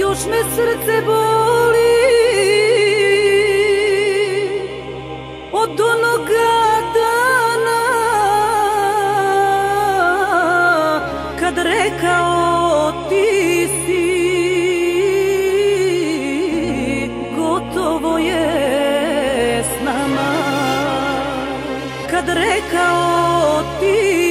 Još me srce boli. Od onoga dana Kad rekao ti si Gotovo je s nama. Kad rekao ti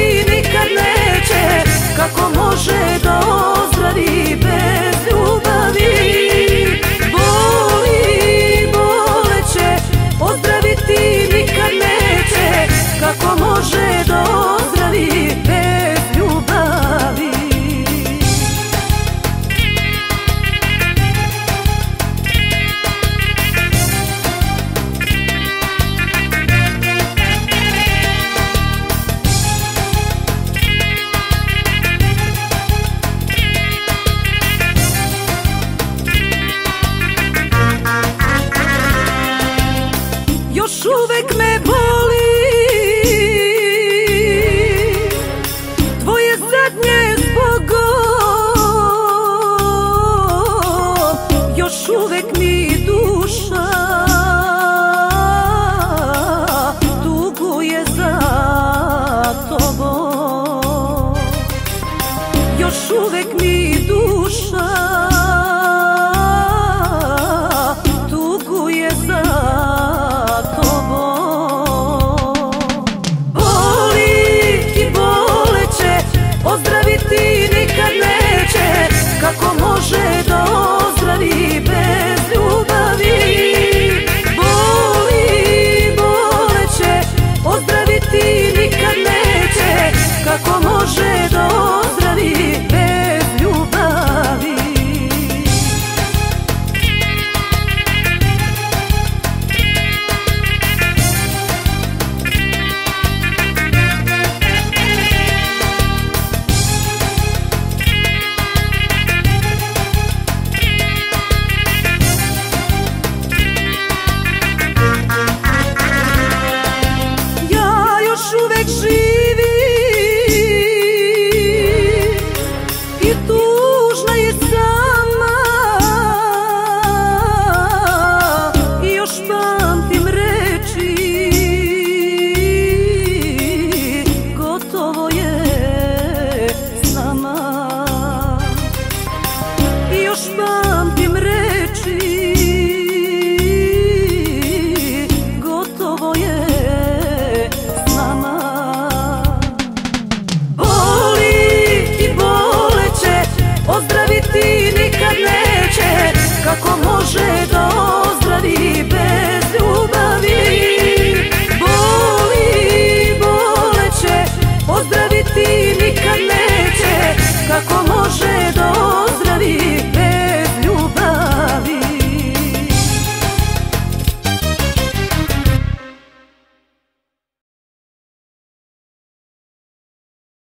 Ozdraviti nikad neće. Kako može da ozdravi bez još uvek me boli. Tvoje zadnje zbogom Još uvek mi duša Tuguje za tobom. Još uvek mi duša ti nikad neće. Kako ti nikad neće. Kako može da